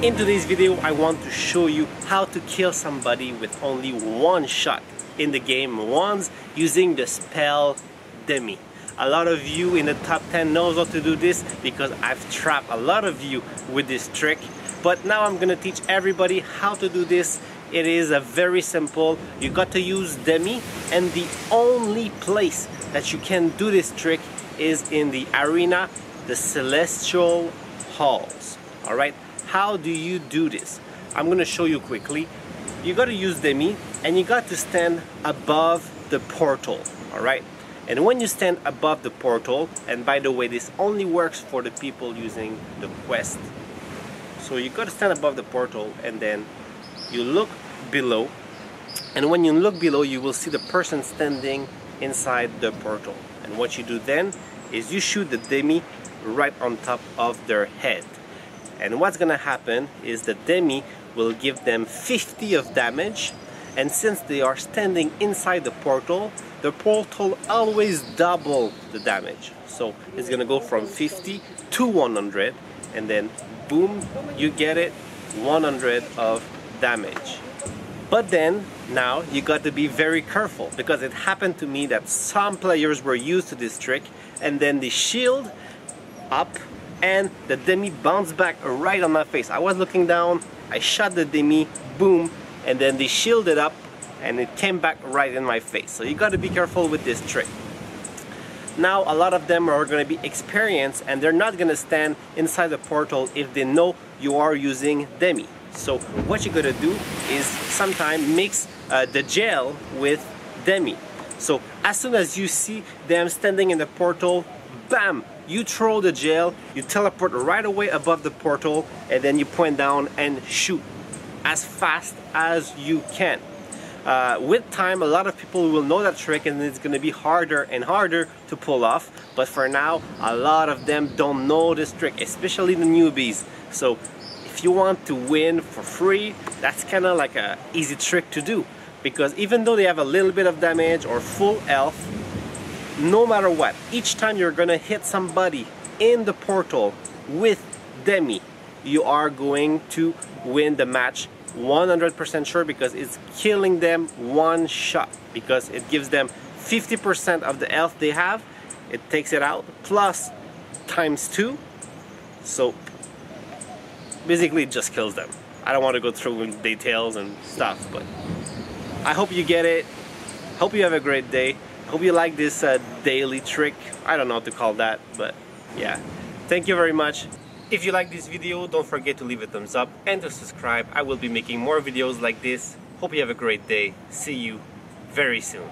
In today's video, I want to show you how to kill somebody with only one shot in the game Wands using the spell Demi. A lot of you in the top 10 knows how to do this because I've trapped a lot of you with this trick. But now I'm gonna teach everybody how to do this. It is a very simple. You got to use Demi and the only place that you can do this trick is in the arena, the Celestial Halls. Alright, how do you do this? I'm gonna show you quickly. You gotta use Demi and you got to stand above the portal. Alright, and when you stand above the portal, and by the way, this only works for the people using the quest. So you gotta stand above the portal and then you look below. And when you look below, you will see the person standing inside the portal. And what you do then is you shoot the demi right on top of their head. And what's gonna happen is the demi will give them 50 of damage. And since they are standing inside the portal the portal always double the damage. So it's gonna go from 50 to 100 and then boom you get it 100 of damage. But then now you got to be very careful because it happened to me that some players were used to this trick and then the shield up and the demi bounced back right on my face I was looking down I shot the demi boom and then they shielded up and it came back right in my face. So you got to be careful with this trick. Now a lot of them are going to be experienced and they're not going to stand inside the portal if they know you are using Demi. So what you got to do is sometimes mix uh, the gel with Demi. So as soon as you see them standing in the portal, bam, you throw the gel, you teleport right away above the portal and then you point down and shoot as fast as you can. Uh, with time, a lot of people will know that trick and it's going to be harder and harder to pull off. But for now, a lot of them don't know this trick, especially the newbies. So if you want to win for free, that's kind of like a easy trick to do. Because even though they have a little bit of damage or full health, no matter what, each time you're to hit somebody in the portal with Demi, you are going to win the match 100% sure because it's killing them one shot. Because it gives them 50% of the health they have it takes it out plus times two. So basically it just kills them. I don't want to go through details and stuff but I hope you get it. Hope you have a great day hope you like this uh, daily trick I don't know what to call that but yeah thank you very much if you like this video, don't forget to leave a thumbs up and to subscribe. I will be making more videos like this. Hope you have a great day. See you very soon.